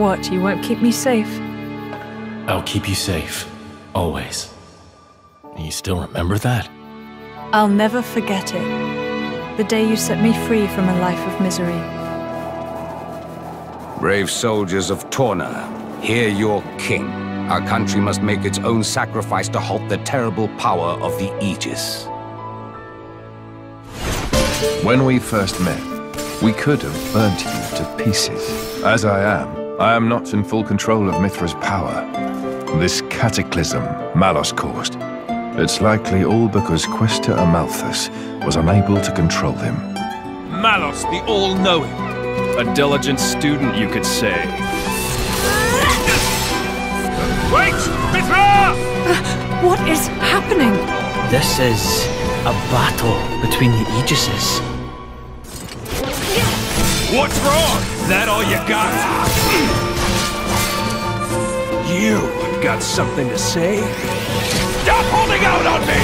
What, you won't keep me safe? I'll keep you safe. Always. You still remember that? I'll never forget it. The day you set me free from a life of misery. Brave soldiers of Torna, hear your king. Our country must make its own sacrifice to halt the terrible power of the Aegis. When we first met, we could have burnt you to pieces. As I am, I am not in full control of Mythra's power. This cataclysm Malos caused. It's likely all because Questa Amalthus was unable to control him. Malos, the all-knowing. A diligent student, you could say. Wait! Mythra! What is happening? This is a battle between the Aegises. What's wrong? That all you got? Got something to say? Stop holding out on me!